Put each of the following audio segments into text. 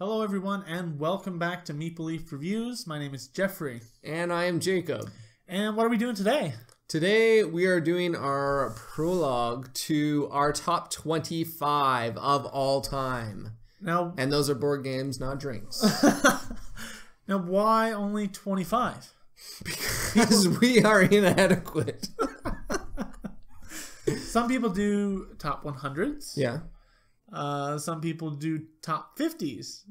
Hello, everyone, and welcome back to Meeple Leaf Reviews. My name is Jeffrey. And I am Jacob. And what are we doing today? Today we are doing our prologue to our top 25 of all time. Now, And those are board games, not drinks. now why only 25? because we are inadequate. Some people do top 100s. yeah. Uh, some people do top 50s.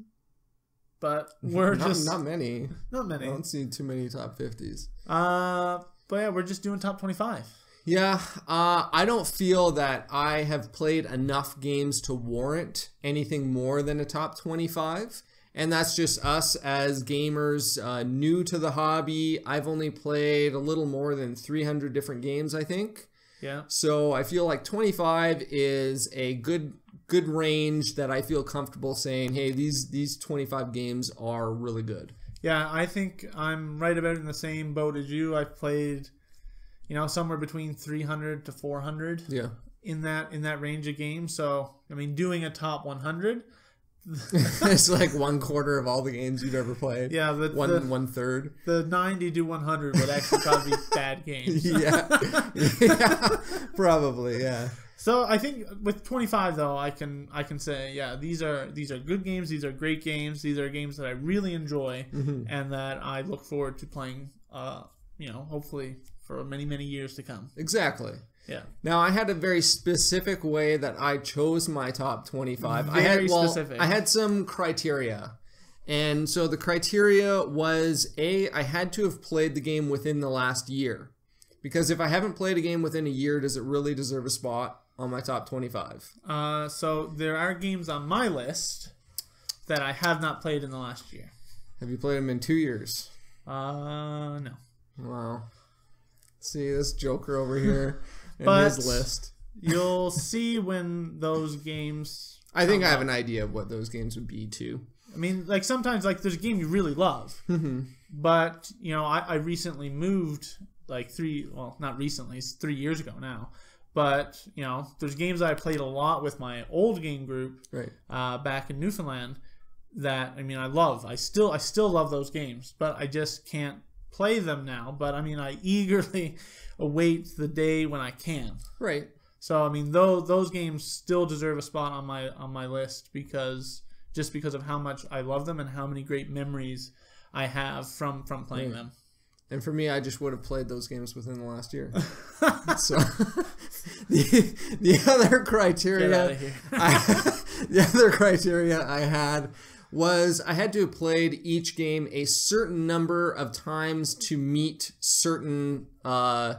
But we're Not, just not many. not many. I don't see too many top 50s. Uh, but yeah, we're just doing top 25. Yeah, uh, I don't feel that I have played enough games to warrant anything more than a top 25. And that's just us as gamers uh, new to the hobby. I've only played a little more than 300 different games, I think. Yeah. So I feel like 25 is a good good range that I feel comfortable saying, hey, these these 25 games are really good. Yeah, I think I'm right about in the same boat as you. I've played, you know, somewhere between 300 to 400 Yeah. in that in that range of games. So, I mean, doing a top 100, it's like one quarter of all the games you've ever played. yeah, the One the, one third. the 90 to 100 would actually probably be bad games. yeah. yeah, probably. Yeah, So I think with 25 though, I can I can say yeah these are these are good games. These are great games. These are games that I really enjoy Mm-hmm. and that I look forward to playing. Uh, you know, hopefully for many many years to come. exactly. Yeah. Now I had a very specific way that I chose my top twenty-five. I had well, specific. I had some criteria, and so the criteria was a I had to have played the game within the last year, because if I haven't played a game within a year, does it really deserve a spot on my top twenty-five? Uh, so there are games on my list that I have not played in the last year. Have you played them in two years? Uh, no. Wow. See this Joker over here in But- his list. You'll see when those games. I think I have up. an idea of what those games would be too. I mean, like sometimes, like there's a game you really love, but you know, I, I recently moved like three. Well, not recently. It's three years ago now. But you know, there's games I played a lot with my old game group Right. uh, back in Newfoundland that I mean I love. I still I still love those games, but I just can't play them now. But I mean I eagerly await the day when I can. Right. So I mean those those games still deserve a spot on my on my list because just because of how much I love them and how many great memories I have from from playing them. And for me, I just would have played those games within the last year. so the the other criteria. I, the other criteria I had was I had to have played each game a certain number of times to meet certain uh,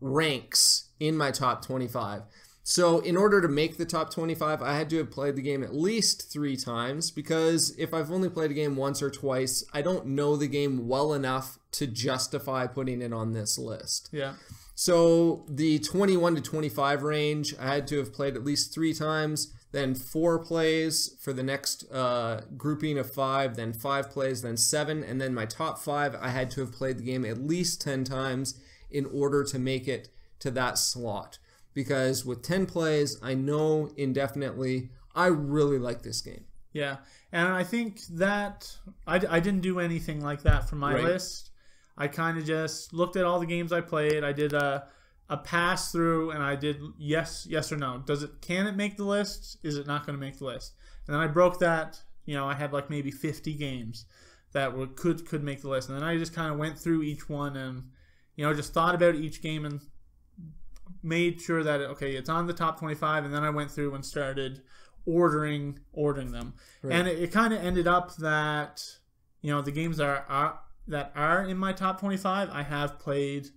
ranks in my top 25. So, in order to make the top 25, I had to have played the game at least three times because if I've only played a game once or twice, I don't know the game well enough to justify putting it on this list. yeah. So, the 21 to 25 range, I had to have played at least three times, then four plays for the next uh, grouping of five, then five plays, then seven, and then my top five, I had to have played the game at least 10 times in order to make it to that slot because with 10 plays, I know indefinitely I really like this game. Yeah, and I think that I, I didn't do anything like that for my Right. list. I kind of just looked at all the games I played. I did a a pass through, and I did yes, yes or no. Does it can it make the list? Is it not going to make the list? And then I broke that. You know, I had like maybe fifty games that were could could make the list, and then I just kind of went through each one and you know just thought about each game and made sure that okay, it's on the top twenty-five, and then I went through and started ordering ordering them, Right. and it, it kind of ended up that you know the games are, are that are in my top twenty-five, I have played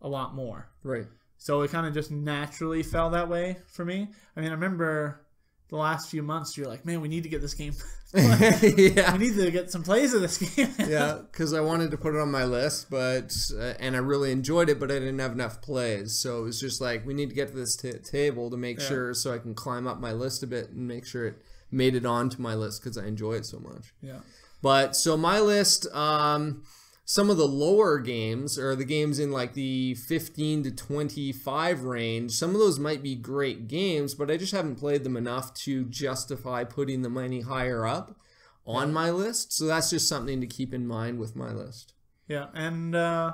a lot more. Right. So it kind of just naturally fell that way for me. I mean, I remember the last few months, you're like, man, we need to get this game. yeah. we need to get some plays of this game. yeah, because I wanted to put it on my list, but uh, and I really enjoyed it, but I didn't have enough plays, so it was just like we need to get to this t- table to make Yeah. sure, so I can climb up my list a bit and make sure it made it onto my list because I enjoy it so much. yeah. But so my list, um, some of the lower games or the games in like the 15 to 25 range, some of those might be great games, but I just haven't played them enough to justify putting them any higher up. on my list. So that's just something to keep in mind with my list. Yeah, and uh,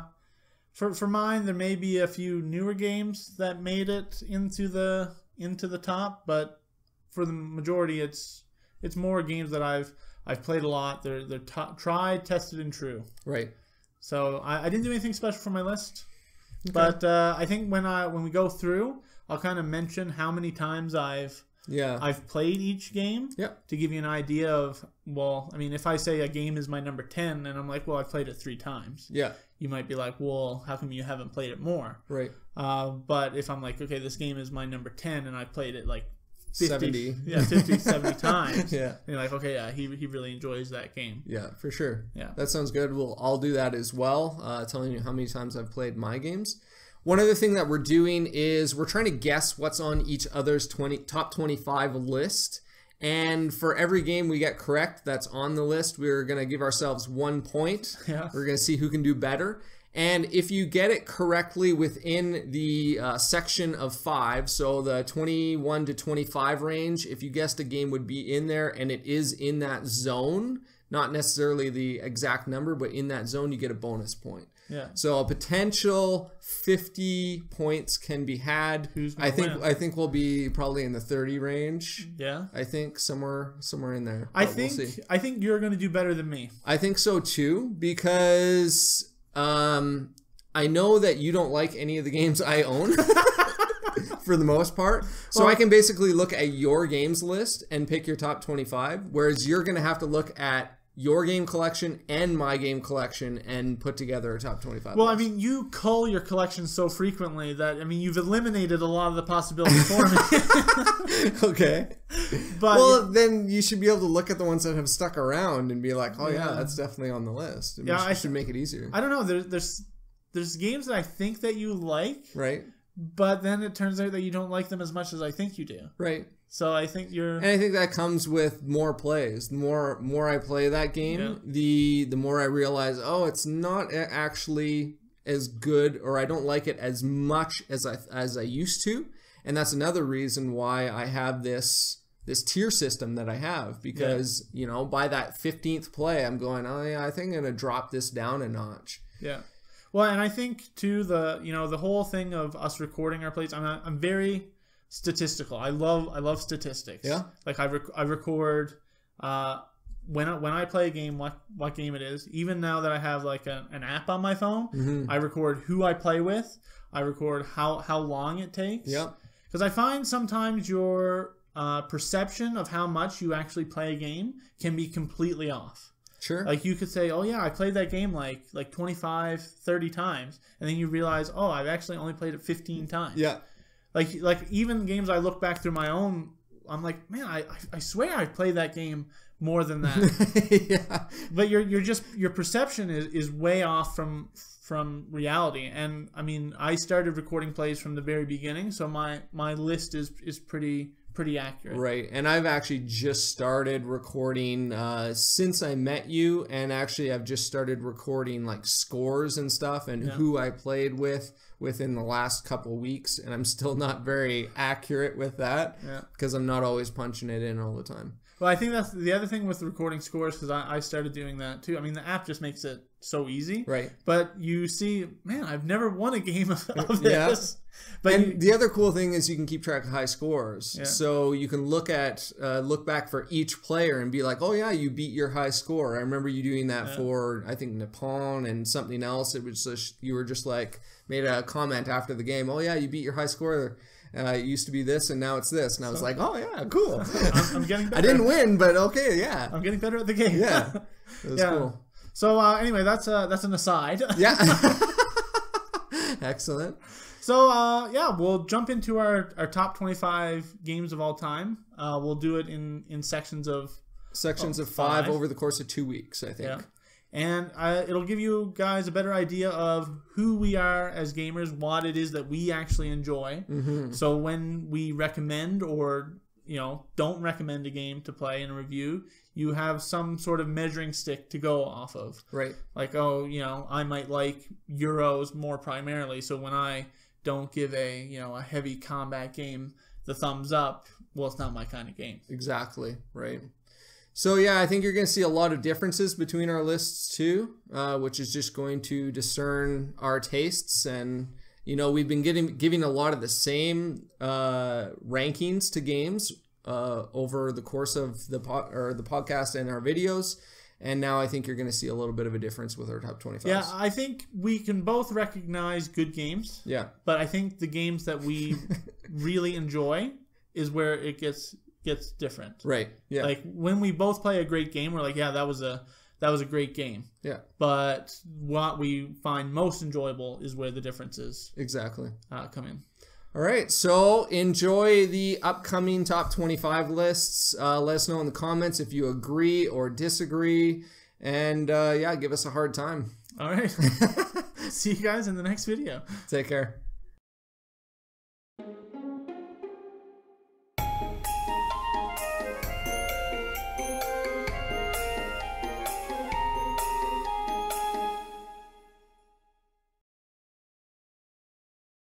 for for mine, there may be a few newer games that made it into the into the top, but for the majority, it's it's more games that I've I've played a lot. They're they're t- tried, tested, and true. Right. So I, I didn't do anything special for my list, but uh, I think when I when we go through, I'll kind of mention how many times I've Yeah. I've played each game Yep. to give you an idea of well, I mean, if I say a game is my number ten, and I'm like, well, I've played it three times, Yeah. you might be like, well, how come you haven't played it more? Right. Uh, but if I'm like, okay, this game is my number ten, and I played it like 50, 70. yeah, 50, 70 times, Yeah. and you're like, okay, yeah, he he really enjoys that game. Yeah, for sure. Yeah. That sounds good. We'll I'll do that as well, uh, telling you how many times I've played my games. One other thing that we're doing is we're trying to guess what's on each other's 20 top 25 list. And for every game we get correct that's on the list, we're going to give ourselves one point. Yeah. We're going to see who can do better. And if you get it correctly within the uh, section of five, so the 21 to 25 range, if you guessed a game would be in there and it is in that zone, not necessarily the exact number, but in that zone, you get a bonus point. Yeah. So a potential 50 points can be had. Who's I think win? I think we'll be probably in the 30 range. Yeah. I think somewhere somewhere in there. I but we'll think see. I think you're going to do better than me. I think so too because um, I know that you don't like any of the games I own for the most part. So Well- I can basically look at your games list and pick your top 25 whereas you're going to have to look at your game collection and my game collection and put together a top 25 Well, I mean, you cull your collection so frequently that I mean, you've eliminated a lot of the possibilities for me. okay. but Well, then you should be able to look at the ones that have stuck around and be like, "Oh yeah, Yeah. that's definitely on the list." It Yeah, should, I- should make it easier, I don't know. There's there's there's games that I think that you like, right? but then it turns out that you don't like them as much as I think you do. Right. So I think you're And I think that comes with more plays. The more more I play that game, Yeah. the the more I realize, oh, it's not actually as good, or I don't like it as much as I as I used to. And that's another reason why I have this this tier system that I have because you know by that fifteenth play, I'm going, oh yeah, I think I'm gonna drop this down a notch. Yeah. Well, and I think too the you know the whole thing of us recording our plays. I'm I'm very statistical. I love I love statistics. Yeah. Like I rec- I record uh when I, when I play a game what what game it is. Even now that I have like a, an app on my phone, Mm-hmm. I record who I play with. I record how how long it takes. Yep. Because I find sometimes your uh, perception of how much you actually play a game can be completely off. Sure. Like you could say, "Oh yeah, I played that game like like 25, 30 times." And then you realize, "Oh, I've actually only played it 15 times." yeah. Like like even games I look back through my own, I'm like, "Man, I I- I swear I've played that game more than that." yeah. but you're you're just your perception is is way off from from reality. And I mean, I started recording plays from the very beginning, so my my list is is pretty pretty accurate. Right. And I've actually just started recording uh, since I met you. And actually, I've just started recording like scores and stuff and who I played with within the last couple weeks. And I'm still not very accurate with that Yeah. because I'm not always punching it in all the time. Well, I think that's the other thing with the recording scores because I, I started doing that too. I mean, the app just makes it so easy. Right. But you see, man, I've never won a game of, of Yeah. this. But And you, the other cool thing is you can keep track of high scores. Yeah. So you can look at uh, look back for each player and be like, oh yeah, you beat your high score. I remember you doing that for I think Nippon and something else. It was just you were just like made a comment after the game. Oh yeah, you beat your high score. Uh, it used to be this and now it's this. And I was like, oh yeah, cool. I'm, I'm getting better. I didn't win, but okay, yeah, I'm getting better at the game. yeah, it was Yeah. cool. So uh, anyway, that's uh, that's an aside. Yeah, excellent. So uh, yeah, we'll jump into our, our top 25 games of all time. Uh, we'll do it in, in sections of Sections Oh, of five, five. over the course of two weeks, I think. yeah, and uh, it'll give you guys a better idea of who we are as gamers, what it is that we actually enjoy. Mm-hmm. So when we recommend or you know don't recommend a game to play in a review, you have some sort of measuring stick to go off of. Right. like oh you know i might like euros more primarily so when i don't give a you know a heavy combat game the thumbs up well it's not my kind of game Exactly, right. So yeah, I think you're going to see a lot of differences between our lists too, uh, which is just going to discern our tastes. And you know, we've been getting giving a lot of the same uh, rankings to games uh, over the course of the po- or the podcast and our videos. And now I think you're going to see a little bit of a difference with our top 25. Yeah, I think we can both recognize good games, Yeah. but I think the games that we really enjoy is where it gets gets different. Right. Yeah. Like when we both play a great game, we're like, yeah, that was a that was a great game. yeah. But what we find most enjoyable is where the differences Exactly. uh, come in. All right, so enjoy the upcoming top 25 lists. Uh, let us know in the comments if you agree or disagree. And uh, yeah, give us a hard time. All right. See you guys in the next video. Take care.